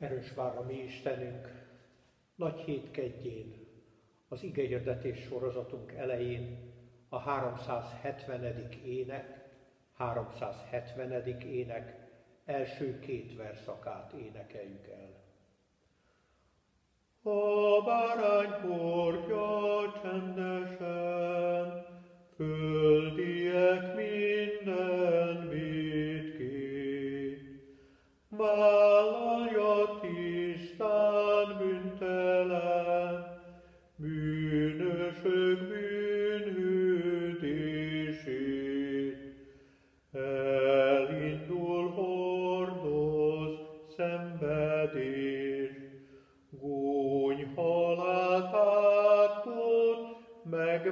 Erős várra mi Istenünk, nagy hétkedjén, az igényedetés sorozatunk elején a 370. ének, 370. ének első két verszakát énekeljük el. A bárány hordja csendesen, földiek minden védkét, vállalja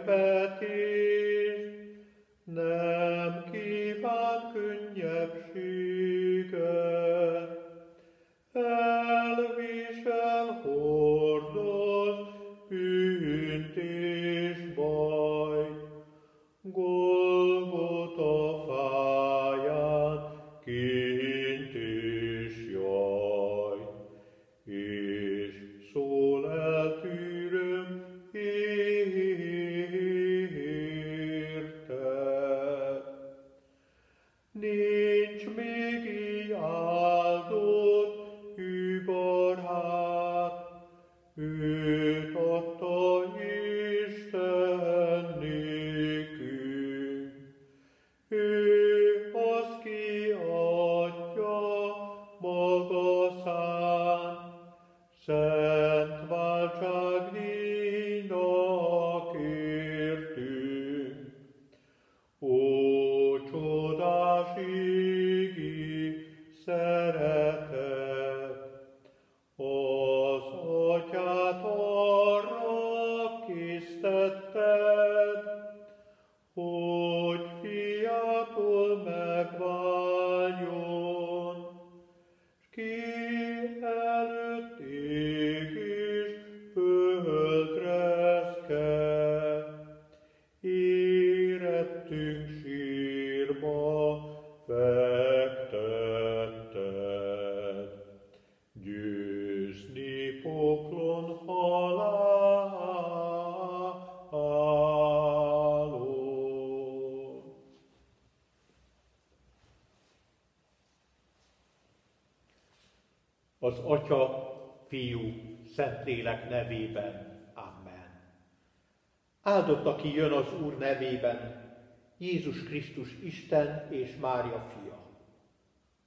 megvetés, nem kíván könnyebbséget. Szentlélek nevében. Amen. Áldott, aki jön az Úr nevében, Jézus Krisztus Isten és Mária fia,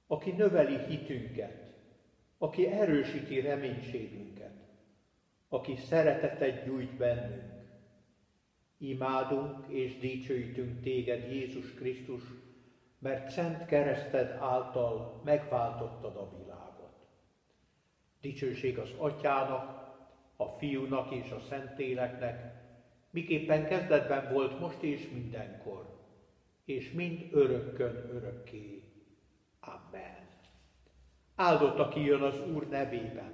aki növeli hitünket, aki erősíti reménységünket, aki szeretetet gyújt bennünk. Imádunk és dicsőítünk téged, Jézus Krisztus, mert szent kereszted által megváltottad a világot. Dicsőség az Atyának, a Fiúnak és a Szentléleknek, miképpen kezdetben volt most és mindenkor, és mind örökkön örökké. Amen. Áldott, aki jön az Úr nevében,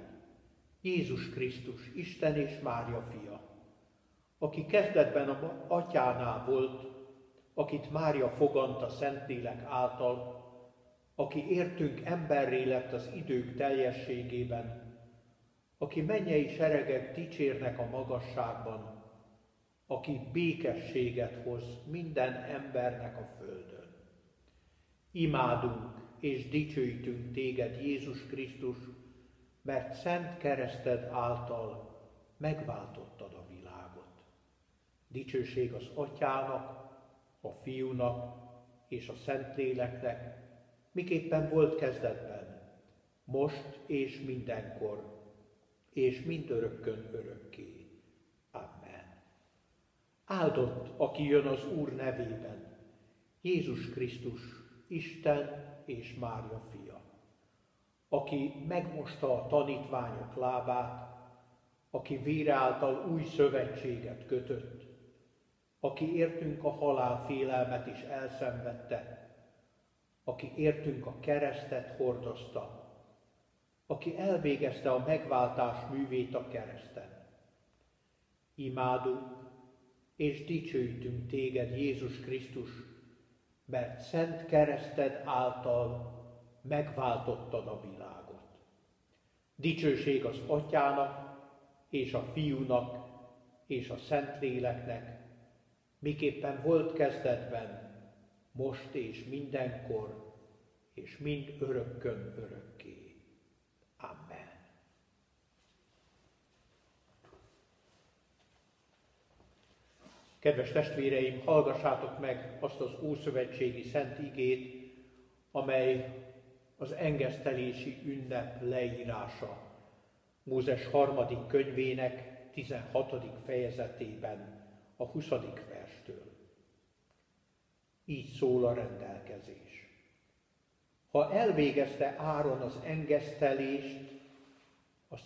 Jézus Krisztus, Isten és Mária fia, aki kezdetben a atyánál volt, akit Mária fogant a Szentlélek által, aki értünk emberré lett az idők teljességében, aki mennyei seregek dicsérnek a magasságban, aki békességet hoz minden embernek a földön. Imádunk és dicsőítünk téged, Jézus Krisztus, mert szent kereszted által megváltottad a világot. Dicsőség az Atyának, a Fiúnak és a Szentléleknek, miképpen volt kezdetben, most és mindenkor, és mindörökkön örökké. Amen. Áldott, aki jön az Úr nevében, Jézus Krisztus, Isten és Mária fia, aki megmosta a tanítványok lábát, aki vére által új szövetséget kötött, aki értünk a halál félelmet is elszenvedte, aki értünk a keresztet hordozta, aki elvégezte a megváltás művét a kereszten. Imádunk és dicsőítünk téged, Jézus Krisztus, mert szent kereszted által megváltottad a világot. Dicsőség az atyának, és a fiúnak, és a Szentléleknek, miképpen volt kezdetben, most és mindenkor, és mind örökkön örökké. Amen. Kedves testvéreim, hallgassátok meg azt az Ószövetségi Szent Igét, amely az engesztelési ünnep leírása. Mózes harmadik könyvének 16. fejezetében, a 20. verstől. Így szól a rendelkezés. Ha elvégezte Áron az engesztelést, a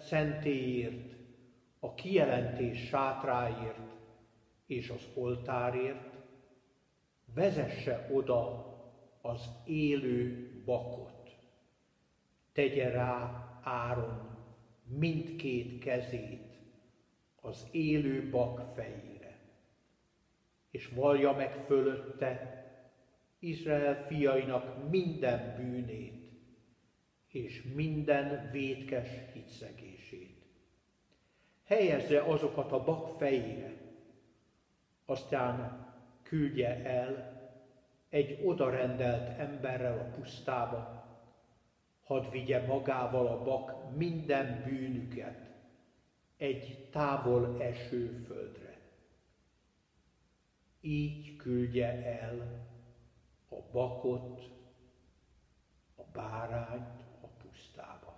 szentéért, a kijelentés sátráért és az oltárért, vezesse oda az élő bakot. Tegye rá Áron mindkét kezét az élő bak fejére, és vallja meg fölötte Izrael fiainak minden bűnét, és minden vétkes hitszegését. Helyezze azokat a bak fejére, aztán küldje el egy odarendelt emberrel a pusztába, hadd vigye magával a bak minden bűnüket egy távol eső földre. Így küldje el a bakot, a bárányt a pusztába.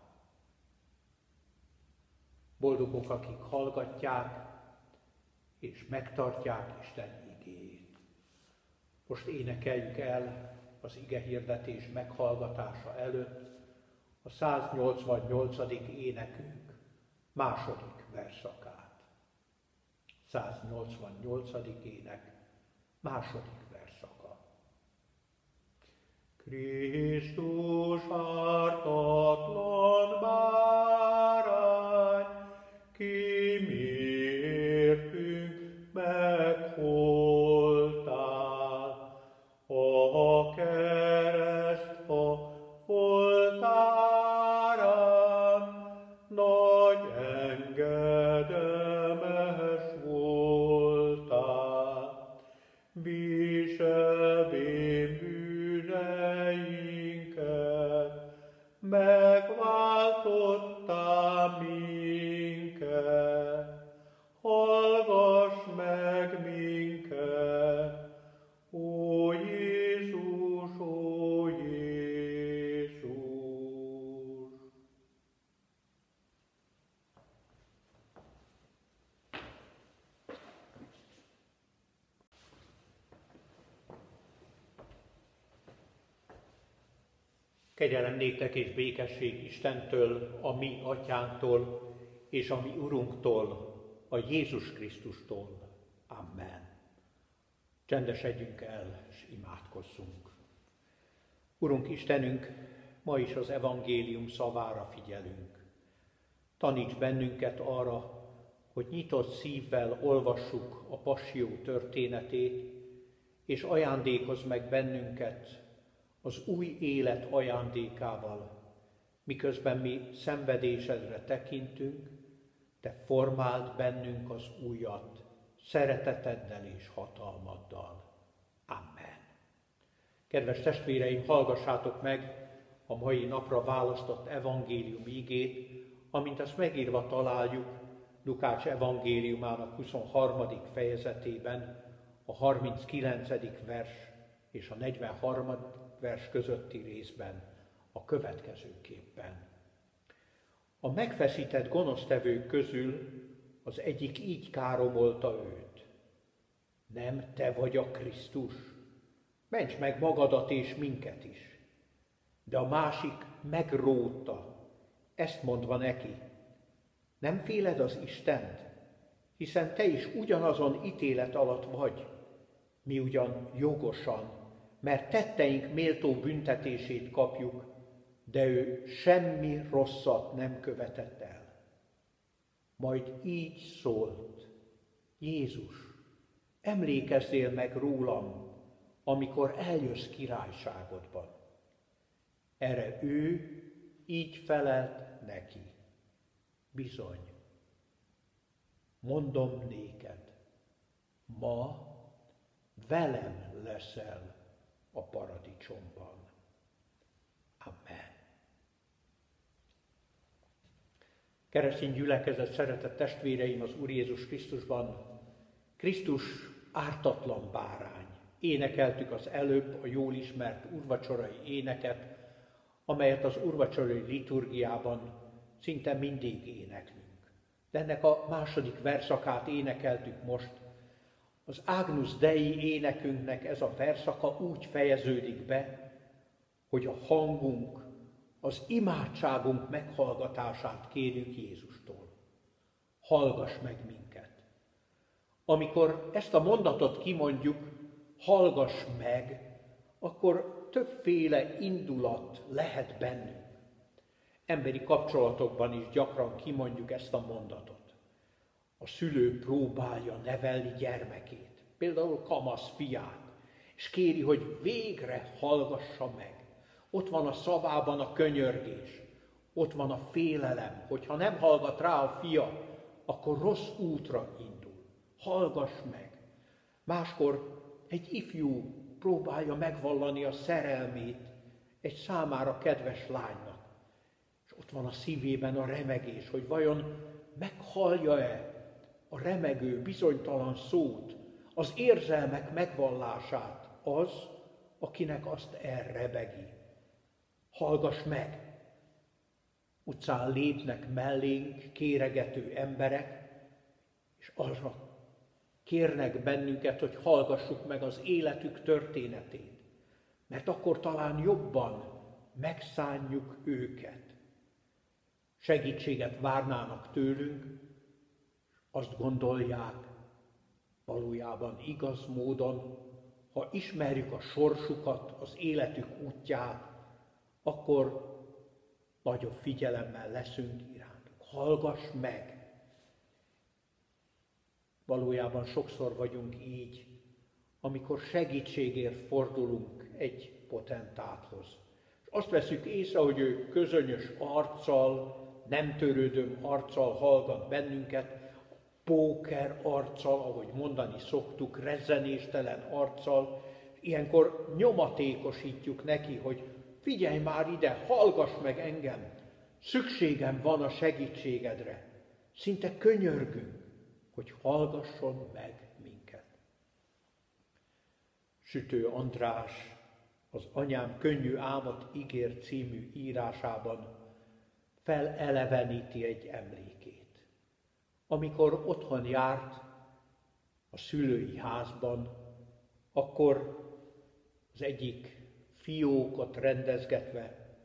Boldogok, akik hallgatják és megtartják Isten most énekeljük el az ige hirdetés meghallgatása előtt a 188. énekünk második verszakát. 188. ének második verszaka. Krisztus ártatlan bárány, Kegyelem néktek és békesség Istentől, a mi atyánktól, és a mi Urunktól, a Jézus Krisztustól. Amen. Csendesedjünk el, és imádkozzunk. Urunk Istenünk, ma is az evangélium szavára figyelünk. Taníts bennünket arra, hogy nyitott szívvel olvassuk a passió történetét, és ajándékozz meg bennünket az új élet ajándékával, miközben mi szenvedésedre tekintünk, te formáld bennünk az újat, szereteteddel és hatalmaddal. Amen. Kedves testvéreim, hallgassátok meg a mai napra választott evangélium ígét, amint azt megírva találjuk Lukács evangéliumának 23. fejezetében, a 39. vers és a 43 vers közötti részben a következőképpen. A megfeszített gonosztevők közül az egyik így káromolta őt. Nem te vagy a Krisztus? Ments meg magadat és minket is. De a másik megrótta, ezt mondva neki. Nem féled az Istent, hiszen te is ugyanazon ítélet alatt vagy, mi ugyan jogosan mert tetteink méltó büntetését kapjuk, de ő semmi rosszat nem követett el. Majd így szólt, Jézus, emlékezzél meg rólam, amikor eljössz királyságodban. Erre ő így felelt neki. Bizony, mondom néked, ma velem leszel paradicsomban. Amen. Keresztény gyülekezet, szeretett testvéreim az Úr Jézus Krisztusban, Krisztus ártatlan bárány. Énekeltük az előbb a jól ismert urvacsorai éneket, amelyet az urvacsorai liturgiában szinte mindig éneklünk. De ennek a második verszakát énekeltük most. Az Agnus Dei énekünknek ez a verszaka úgy fejeződik be, hogy a hangunk, az imádságunk meghallgatását kérjük Jézustól. Hallgass meg minket. Amikor ezt a mondatot kimondjuk, hallgass meg, akkor többféle indulat lehet bennünk. Emberi kapcsolatokban is gyakran kimondjuk ezt a mondatot. A szülő próbálja nevelni gyermekét, például kamasz fiát, és kéri, hogy végre hallgassa meg. Ott van a szavában a könyörgés, ott van a félelem, hogyha nem hallgat rá a fia, akkor rossz útra indul. Hallgass meg. Máskor egy ifjú próbálja megvallani a szerelmét egy számára kedves lánynak. És ott van a szívében a remegés, hogy vajon meghallja-e a remegő, bizonytalan szót, az érzelmek megvallását az, akinek azt elrebegi. Hallgass meg! Utcán lépnek mellénk kéregető emberek, és arra kérnek bennünket, hogy hallgassuk meg az életük történetét, mert akkor talán jobban megszánjuk őket. Segítséget várnának tőlünk, azt gondolják, valójában igaz módon, ha ismerjük a sorsukat, az életük útját, akkor nagyobb figyelemmel leszünk irántuk. Hallgass meg! Valójában sokszor vagyunk így, amikor segítségért fordulunk egy potentáthoz. És azt veszük észre, hogy ő közönyös arccal, nem törődöm arccal hallgat bennünket, póker arccal, ahogy mondani szoktuk, rezzenéstelen arccal, ilyenkor nyomatékosítjuk neki, hogy figyelj már ide, hallgass meg engem, szükségem van a segítségedre. Szinte könyörgünk hogy hallgasson meg minket. Sütő András az Anyám könnyű álmot ígér című írásában feleleveníti egy emlékét. Amikor otthon járt a szülői házban, akkor az egyik fiókot rendezgetve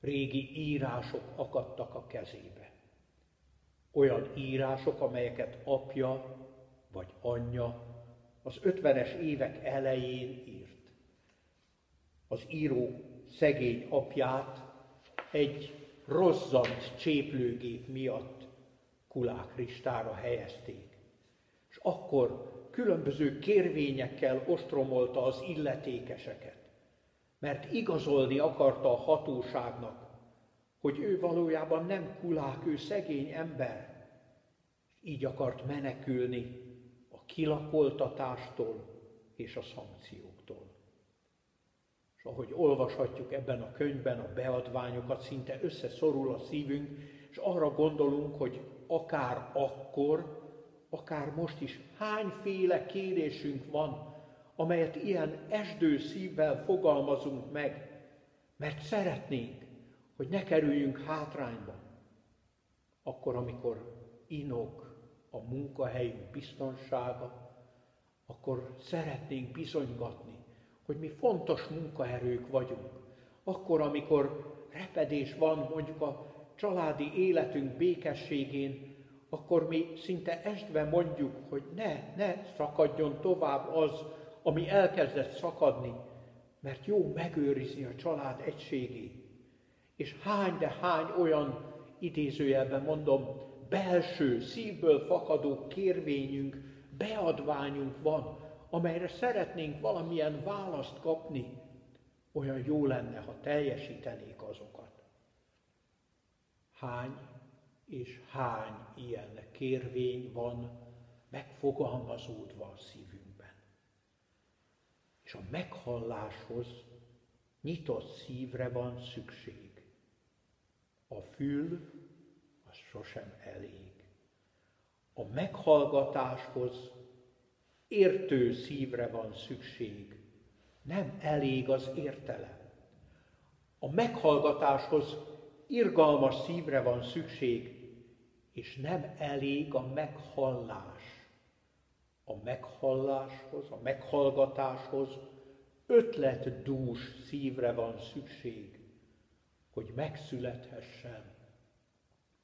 régi írások akadtak a kezébe olyan írások, amelyeket apja vagy anyja az ötvenes évek elején írt. Az író szegény apját egy rozzant cséplőgép miatt kulákristára helyezték. És akkor különböző kérvényekkel ostromolta az illetékeseket, mert igazolni akarta a hatóságnak, hogy ő valójában nem kulák, ő szegény ember. Így akart menekülni a kilakoltatástól és a szankcióktól. És ahogy olvashatjuk ebben a könyvben a beadványokat, szinte összeszorul a szívünk, és arra gondolunk, hogy akár akkor, akár most is hányféle kérésünk van, amelyet ilyen esdő szívvel fogalmazunk meg, mert szeretnénk, hogy ne kerüljünk hátrányba. Akkor, amikor inog a munkahelyünk biztonsága, akkor szeretnénk bizonygatni, hogy mi fontos munkaerők vagyunk. Akkor, amikor repedés van mondjuk a családi életünk békességén, akkor mi szinte estve mondjuk, hogy ne, ne szakadjon tovább az, ami elkezdett szakadni, mert jó megőrizni a család egységét. És hány, de hány olyan, idézőjelben mondom, belső, szívből fakadó kérvényünk, beadványunk van, amelyre szeretnénk valamilyen választ kapni, olyan jó lenne, ha teljesítenék azokat. Hány és hány ilyen kérvény van megfogalmazódva a szívünkben. És a meghalláshoz nyitott szívre van szükség. A fül az sosem elég. A meghallgatáshoz értő szívre van szükség. Nem elég az értelem. A meghallgatáshoz irgalmas szívre van szükség, és nem elég a meghallás. A meghalláshoz, a meghallgatáshoz ötletdús szívre van szükség, hogy megszülethessen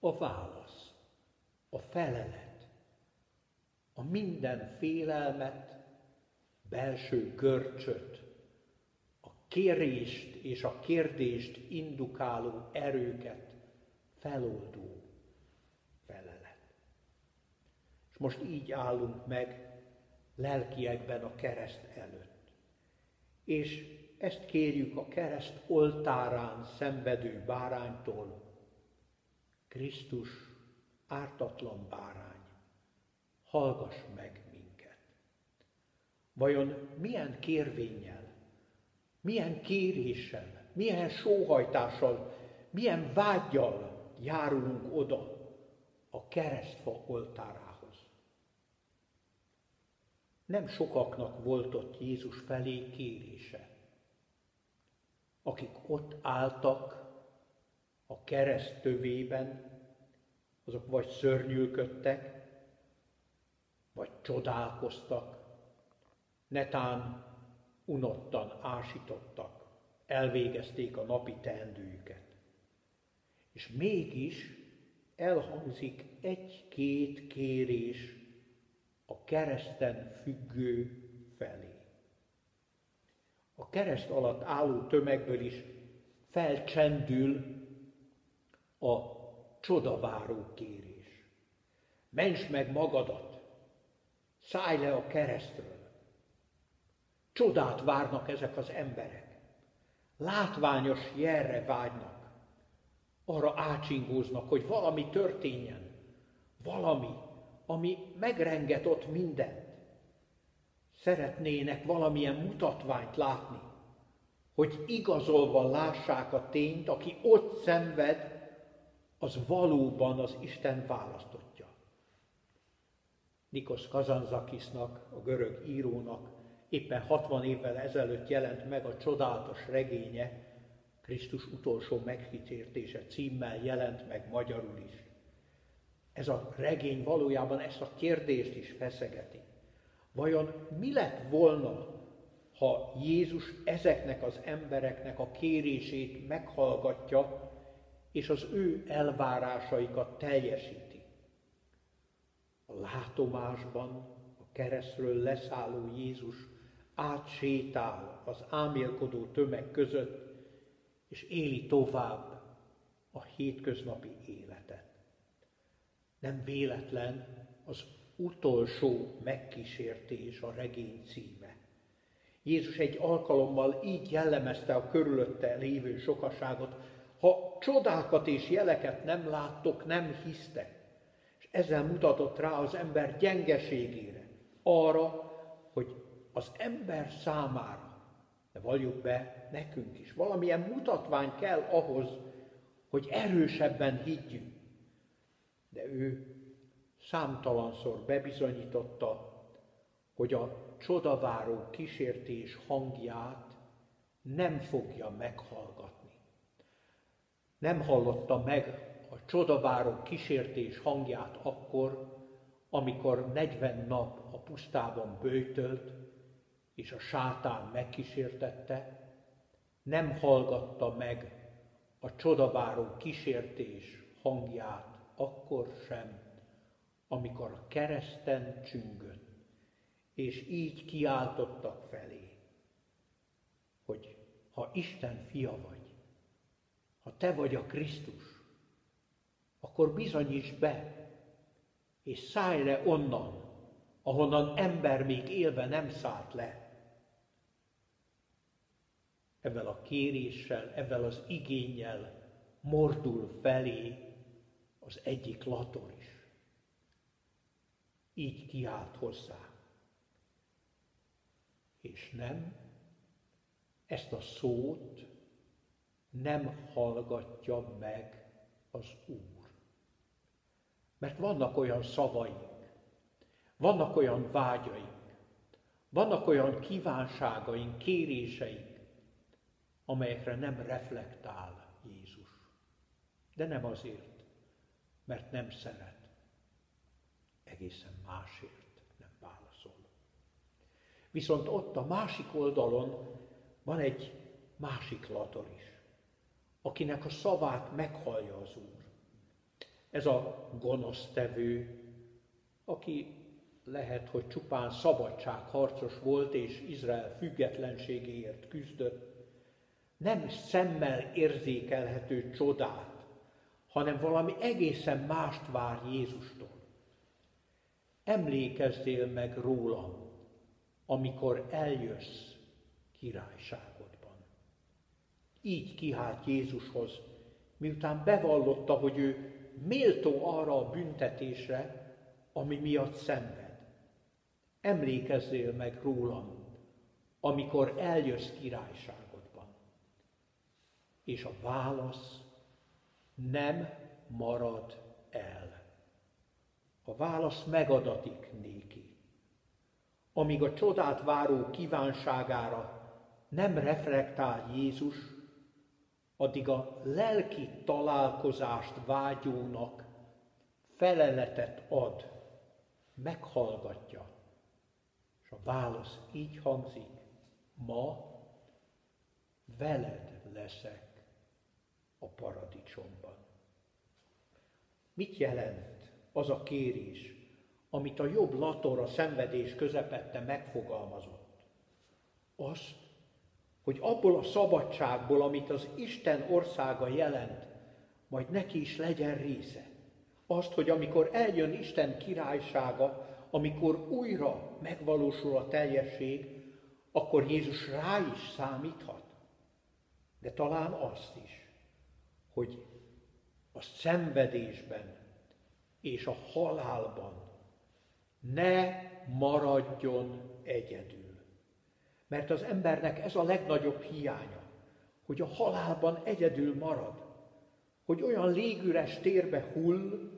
a válasz, a felelet, a minden félelmet, belső görcsöt, kérést és a kérdést indukáló erőket feloldó felelet. És most így állunk meg lelkiekben a kereszt előtt. És ezt kérjük a kereszt oltárán szenvedő báránytól. Krisztus, ártatlan bárány, hallgass meg minket. Vajon milyen kérvényel, milyen kéréssel, milyen sóhajtással, milyen vágyjal járulunk oda a keresztfa oltárához. Nem sokaknak volt ott Jézus felé kérése. Akik ott álltak a kereszt tövében, azok vagy szörnyűködtek, vagy csodálkoztak, netán unottan ásítottak, elvégezték a napi teendőjüket. És mégis elhangzik egy-két kérés a kereszten függő felé. A kereszt alatt álló tömegből is felcsendül a csodaváró kérés. Ments meg magadat, szállj le a keresztről. Csodát várnak ezek az emberek. Látványos jelre vágynak. Arra ácsingóznak, hogy valami történjen. Valami, ami megrenget ott mindent. Szeretnének valamilyen mutatványt látni, hogy igazolva lássák a tényt, aki ott szenved, az valóban az Isten választotja. Nikos Kazanzakisnak, a görög írónak éppen 60 évvel ezelőtt jelent meg a csodálatos regénye, Krisztus utolsó meghittértése címmel jelent meg magyarul is. Ez a regény valójában ezt a kérdést is feszegeti. Vajon mi lett volna, ha Jézus ezeknek az embereknek a kérését meghallgatja, és az ő elvárásaikat teljesíti? A látomásban, a keresztről leszálló Jézus átsétál az ámélkodó tömeg között, és éli tovább a hétköznapi életet. Nem véletlen az utolsó megkísértés a regény címe. Jézus egy alkalommal így jellemezte a körülötte lévő sokaságot, ha csodákat és jeleket nem láttok, nem hisztek. És ezzel mutatott rá az ember gyengeségére, arra, az ember számára, de valljuk be nekünk is, valamilyen mutatvány kell ahhoz, hogy erősebben higgyünk. De ő számtalanszor bebizonyította, hogy a csodaváró kísértés hangját nem fogja meghallgatni. Nem hallotta meg a csodaváró kísértés hangját akkor, amikor 40 nap a pusztában bőtölt, és a sátán megkísértette, nem hallgatta meg a csodaváró kísértés hangját akkor sem, amikor a kereszten csüngött, és így kiáltottak felé, hogy ha Isten fia vagy, ha te vagy a Krisztus, akkor bizonyíts be, és szállj le onnan, ahonnan ember még élve nem szállt le ezzel a kéréssel, ezzel az igényel mordul felé az egyik lator is. Így kiállt hozzá. És nem, ezt a szót nem hallgatja meg az Úr. Mert vannak olyan szavaink, vannak olyan vágyaink, vannak olyan kívánságaink, kéréseink, amelyekre nem reflektál Jézus. De nem azért, mert nem szeret, egészen másért nem válaszol. Viszont ott a másik oldalon van egy másik lator is, akinek a szavát meghallja az Úr. Ez a gonosztevő, aki lehet, hogy csupán szabadságharcos volt és Izrael függetlenségéért küzdött, nem szemmel érzékelhető csodát, hanem valami egészen mást vár Jézustól. Emlékezzél meg rólam, amikor eljössz királyságodban. Így kihált Jézushoz, miután bevallotta, hogy ő méltó arra a büntetésre, ami miatt szenved. Emlékezzél meg rólam, amikor eljössz királyságodban. És a válasz nem marad el. A válasz megadatik néki. Amíg a csodát váró kívánságára nem reflektál Jézus, addig a lelki találkozást vágyónak feleletet ad, meghallgatja. És a válasz így hangzik, ma veled leszek a paradicsomban. Mit jelent az a kérés, amit a jobb lator a szenvedés közepette megfogalmazott? Azt, hogy abból a szabadságból, amit az Isten országa jelent, majd neki is legyen része. Azt, hogy amikor eljön Isten királysága, amikor újra megvalósul a teljesség, akkor Jézus rá is számíthat. De talán azt is, hogy a szenvedésben és a halálban ne maradjon egyedül. Mert az embernek ez a legnagyobb hiánya, hogy a halálban egyedül marad, hogy olyan légüres térbe hull,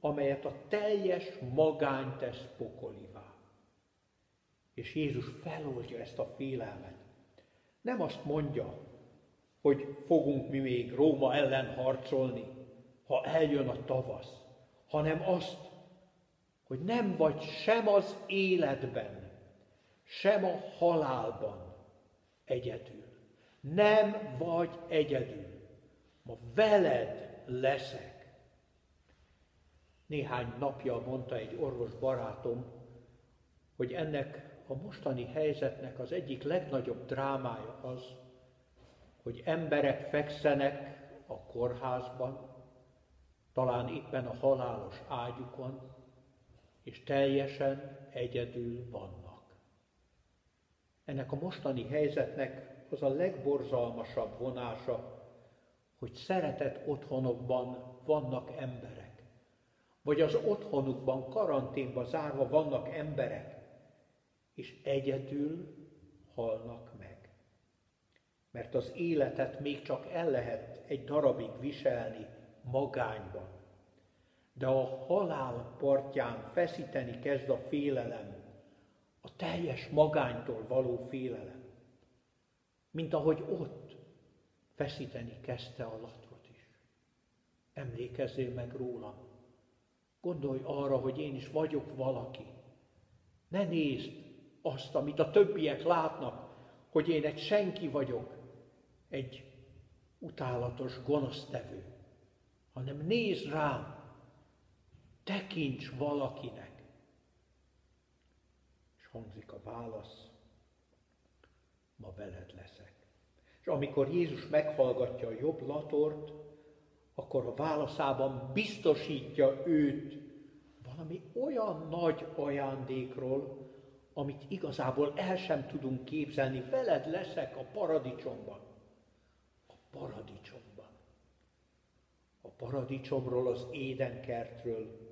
amelyet a teljes magány tesz pokolivá. És Jézus feloldja ezt a félelmet. Nem azt mondja, hogy fogunk mi még Róma ellen harcolni, ha eljön a tavasz, hanem azt, hogy nem vagy sem az életben, sem a halálban egyedül. Nem vagy egyedül. Ma veled leszek. Néhány napja mondta egy orvos barátom, hogy ennek a mostani helyzetnek az egyik legnagyobb drámája az, hogy emberek fekszenek a kórházban, talán éppen a halálos ágyukon, és teljesen egyedül vannak. Ennek a mostani helyzetnek az a legborzalmasabb vonása, hogy szeretett otthonokban vannak emberek, vagy az otthonukban karanténba zárva vannak emberek, és egyedül halnak mert az életet még csak el lehet egy darabig viselni magányban. De a halál partján feszíteni kezd a félelem, a teljes magánytól való félelem. Mint ahogy ott feszíteni kezdte a latrot is. Emlékezzél meg rólam. Gondolj arra, hogy én is vagyok valaki. Ne nézd azt, amit a többiek látnak, hogy én egy senki vagyok, egy utálatos gonosztevő, hanem nézd rám, tekints valakinek. És hangzik a válasz, ma veled leszek. És amikor Jézus meghallgatja a jobb latort, akkor a válaszában biztosítja őt valami olyan nagy ajándékról, amit igazából el sem tudunk képzelni. Veled leszek a paradicsomban paradicsomban. a paradicsomról, az édenkertről,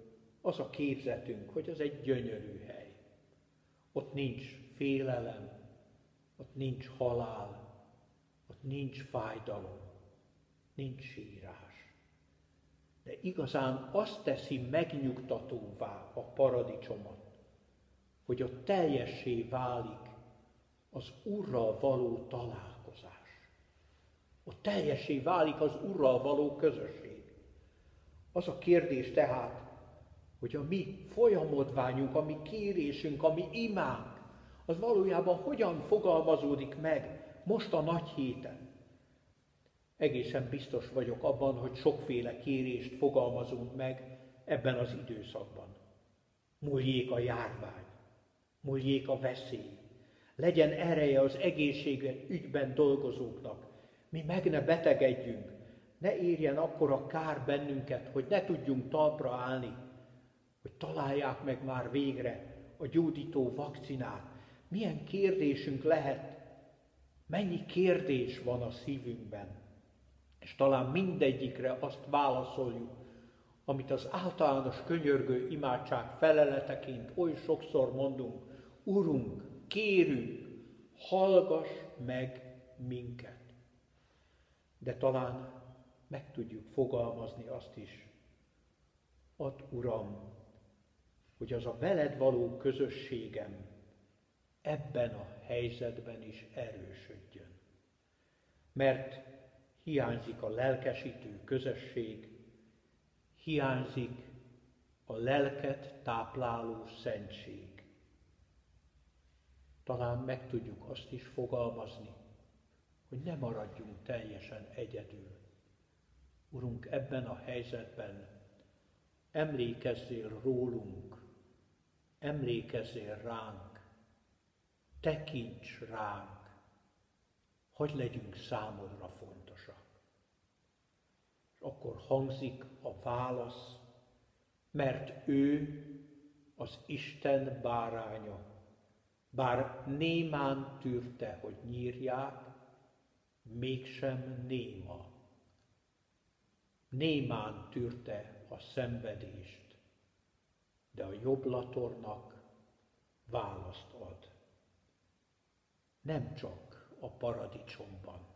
az a képzetünk, hogy az egy gyönyörű hely. Ott nincs félelem, ott nincs halál, ott nincs fájdalom, nincs sírás. De igazán azt teszi megnyugtatóvá a paradicsomot, hogy ott teljessé válik az Urral való találkozás. Ott teljessé válik az Urral való közösség. Az a kérdés tehát, hogy a mi folyamodványunk, a mi kérésünk, a mi imánk, az valójában hogyan fogalmazódik meg most a nagy héten. Egészen biztos vagyok abban, hogy sokféle kérést fogalmazunk meg ebben az időszakban. Múljék a járvány, múljék a veszély, legyen ereje az egészségben ügyben dolgozóknak, mi meg ne betegedjünk, ne érjen akkor a kár bennünket, hogy ne tudjunk talpra állni, hogy találják meg már végre a gyógyító vakcinát. Milyen kérdésünk lehet, mennyi kérdés van a szívünkben, és talán mindegyikre azt válaszoljuk, amit az általános könyörgő imádság feleleteként oly sokszor mondunk, Urunk, kérünk, hallgass meg minket. De talán meg tudjuk fogalmazni azt is, ad Uram, hogy az a veled való közösségem ebben a helyzetben is erősödjön. Mert hiányzik a lelkesítő közösség, hiányzik a lelket tápláló szentség. Talán meg tudjuk azt is fogalmazni, hogy ne maradjunk teljesen egyedül. Urunk, ebben a helyzetben emlékezzél rólunk, emlékezzél ránk, tekints ránk, hogy legyünk számodra fontosak. És akkor hangzik a válasz, mert ő az Isten báránya, bár némán tűrte, hogy nyírják, mégsem néma. Némán tűrte a szenvedést, de a jobblatornak választ ad. Nem csak a paradicsomban,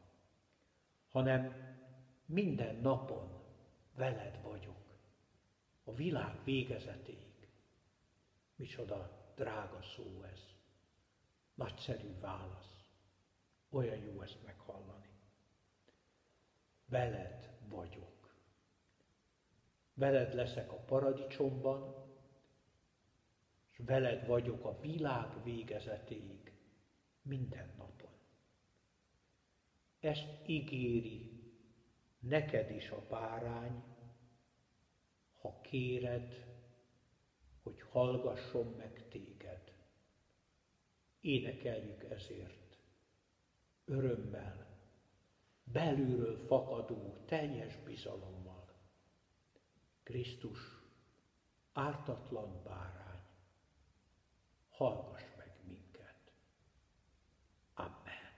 hanem minden napon veled vagyok, a világ végezetéig. Micsoda drága szó ez. Nagyszerű válasz. Olyan jó ezt meghallani. Veled vagyok. Veled leszek a paradicsomban, és veled vagyok a világ végezetéig, minden napon. Ezt ígéri neked is a bárány, ha kéred, hogy hallgasson meg téged. Énekeljük ezért, örömmel, belülről fakadó, teljes bizalommal. Krisztus, ártatlan bárány hallgass meg minket. Amen.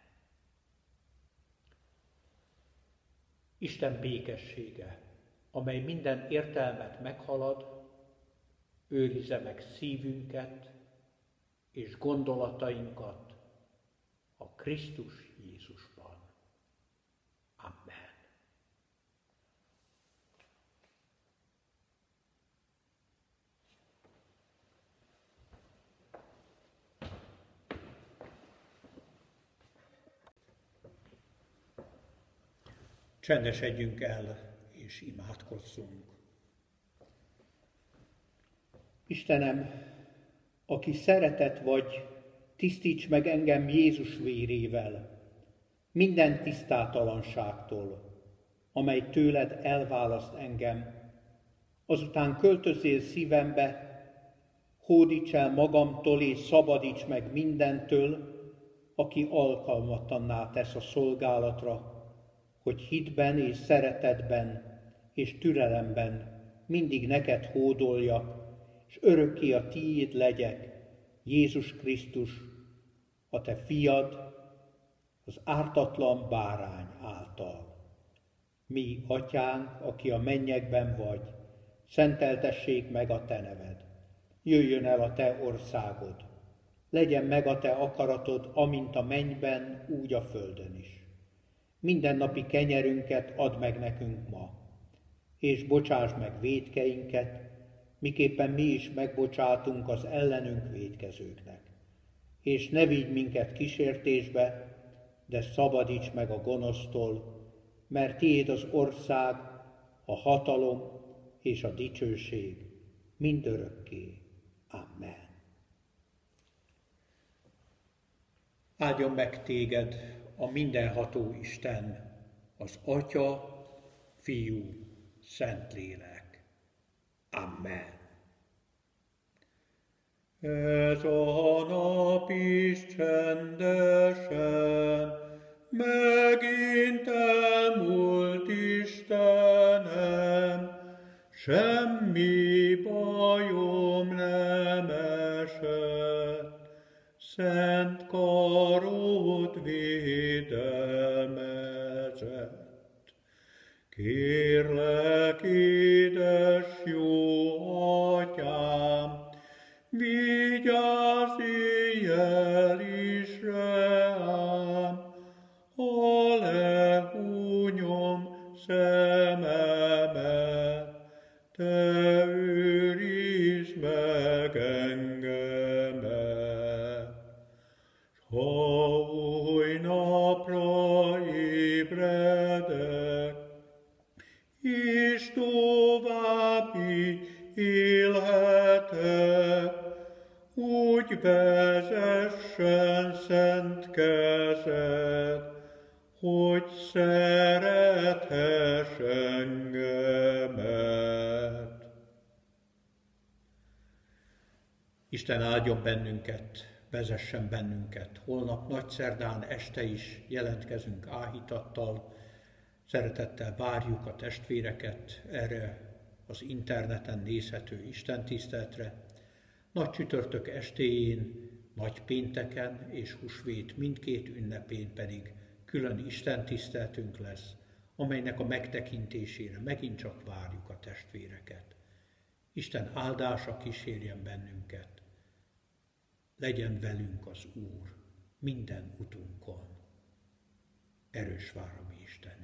Isten békessége, amely minden értelmet meghalad, őrize meg szívünket és gondolatainkat a Krisztus Jézus Csendesedjünk el és imádkozzunk. Istenem, aki szeretet vagy, tisztíts meg engem Jézus vérével, minden tisztátalanságtól, amely tőled elválaszt engem. Azután költözél szívembe, hódíts el magamtól és szabadíts meg mindentől, aki alkalmatlanná tesz a szolgálatra, hogy hitben és szeretetben és türelemben mindig neked hódoljak, és örökké a tiéd legyek, Jézus Krisztus, a te fiad, az ártatlan bárány által. Mi, atyánk, aki a mennyekben vagy, szenteltessék meg a te neved. Jöjjön el a te országod. Legyen meg a te akaratod, amint a mennyben, úgy a földön is. Mindennapi kenyerünket add meg nekünk ma, és bocsáss meg védkeinket, miképpen mi is megbocsátunk az ellenünk védkezőknek. És ne vigy minket kísértésbe, de szabadíts meg a gonosztól, mert tiéd az ország, a hatalom és a dicsőség mindörökké. Amen. Áldjon meg téged a mindenható Isten, az Atya, Fiú, Szentlélek. Amen. Ez a nap is csendesen megint elmúlt Istenem, semmi bajom nem esett, szent karod védelmezett. Kérlek, édes jó és tovább így élhetek, úgy vezessen szent kezed, hogy szerethess engemet. Isten áldjon bennünket, vezessen bennünket. Holnap nagy szerdán este is jelentkezünk áhítattal, szeretettel várjuk a testvéreket erre az interneten nézhető Isten tiszteletre. Nagy csütörtök estéjén, nagy pénteken és husvét mindkét ünnepén pedig külön Isten tiszteltünk lesz, amelynek a megtekintésére megint csak várjuk a testvéreket. Isten áldása kísérjen bennünket. Legyen velünk az Úr minden utunkon. Erős vár a mi Istenünk.